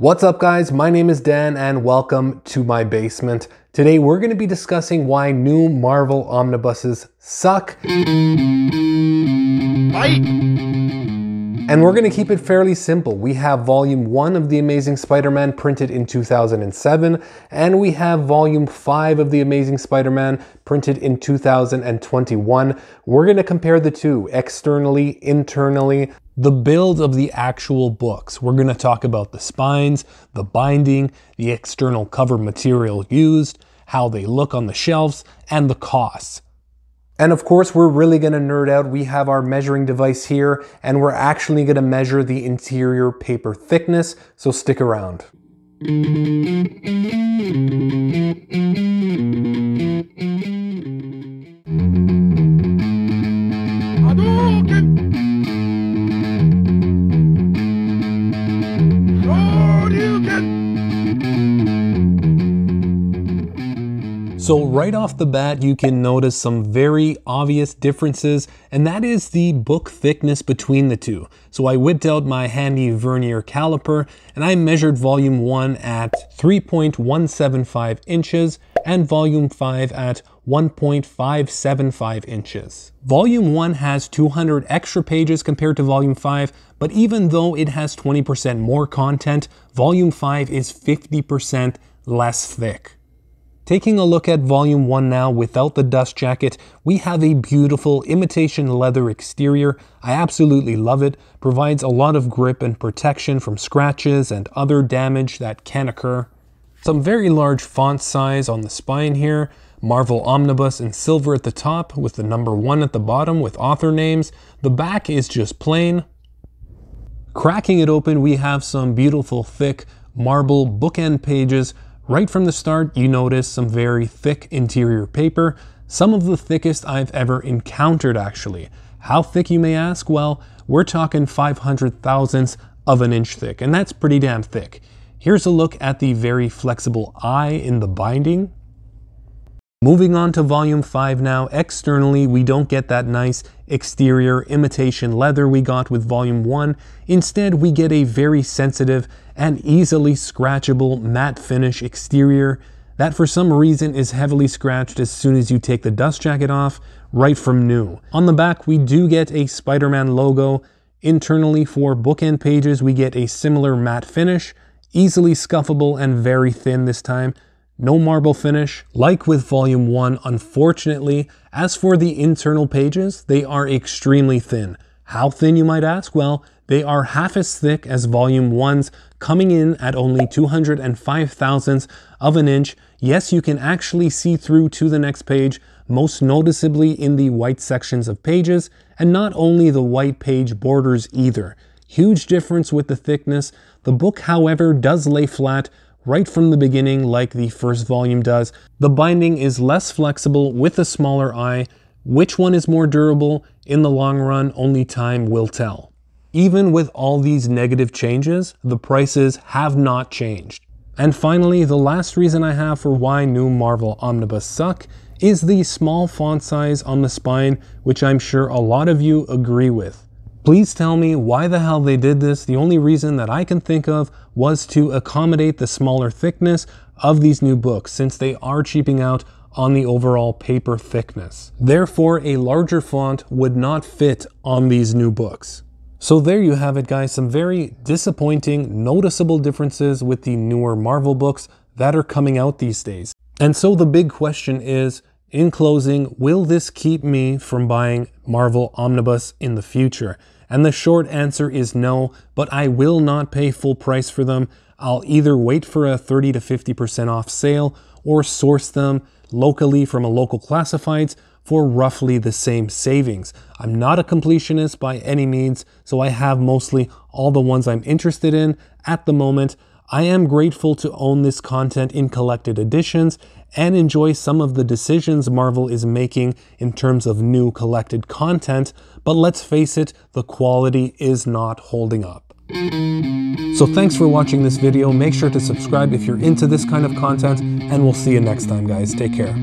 What's up guys, my name is Dan and welcome to my basement. Today we're going to be discussing why new Marvel omnibuses suck. And we're going to keep it fairly simple. We have volume 1 of The Amazing Spider-Man printed in 2007 and we have volume 5 of The Amazing Spider-Man printed in 2021. We're going to compare the two externally, internally, the build of the actual books. We're going to talk about the spines, the binding, the external cover material used, how they look on the shelves, and the costs. And of course, we're really going to nerd out. We have our measuring device here, and we're actually going to measure the interior paper thickness, so stick around. So right off the bat, you can notice some very obvious differences, and that is the book thickness between the two. So I whipped out my handy vernier caliper, and I measured volume 1 at 3.175 inches, and volume 5 at 1.575 inches. Volume 1 has 200 extra pages compared to Volume 5, but even though it has 20% more content, Volume 5 is 50% less thick. Taking a look at volume 1 now without the dust jacket, we have a beautiful imitation leather exterior. I absolutely love it, provides a lot of grip and protection from scratches and other damage that can occur. Some very large font size on the spine here, Marvel Omnibus in silver at the top with the number 1 at the bottom with author names. The back is just plain. Cracking it open, we have some beautiful thick marble bookend pages Right from the start, you notice some very thick interior paper, some of the thickest I've ever encountered actually. How thick you may ask? Well, we're talking 500 thousandths of an inch thick, and that's pretty damn thick. Here's a look at the very flexible eye in the binding. Moving on to volume 5 now, externally we don't get that nice exterior imitation leather we got with volume 1. Instead we get a very sensitive and easily scratchable matte finish exterior that for some reason is heavily scratched as soon as you take the dust jacket off, right from new. On the back we do get a Spider-Man logo. Internally for bookend pages we get a similar matte finish, easily scuffable and very thin this time no marble finish. Like with volume 1, unfortunately, as for the internal pages, they are extremely thin. How thin you might ask? Well, they are half as thick as volume 1's, coming in at only 205 thousandths of an inch. Yes, you can actually see through to the next page, most noticeably in the white sections of pages, and not only the white page borders either. Huge difference with the thickness. The book, however, does lay flat, right from the beginning like the first volume does. The binding is less flexible with a smaller eye. Which one is more durable? In the long run, only time will tell. Even with all these negative changes, the prices have not changed. And finally, the last reason I have for why new Marvel Omnibus suck is the small font size on the spine, which I'm sure a lot of you agree with. Please tell me why the hell they did this. The only reason that I can think of was to accommodate the smaller thickness of these new books since they are cheaping out on the overall paper thickness. Therefore, a larger font would not fit on these new books. So there you have it guys, some very disappointing, noticeable differences with the newer Marvel books that are coming out these days. And so the big question is, in closing, will this keep me from buying Marvel Omnibus in the future? And the short answer is no, but I will not pay full price for them. I'll either wait for a 30 to 50% off sale or source them locally from a local classifieds for roughly the same savings. I'm not a completionist by any means, so I have mostly all the ones I'm interested in at the moment. I am grateful to own this content in collected editions and enjoy some of the decisions Marvel is making in terms of new collected content, but let's face it, the quality is not holding up. So thanks for watching this video, make sure to subscribe if you're into this kind of content, and we'll see you next time guys, take care.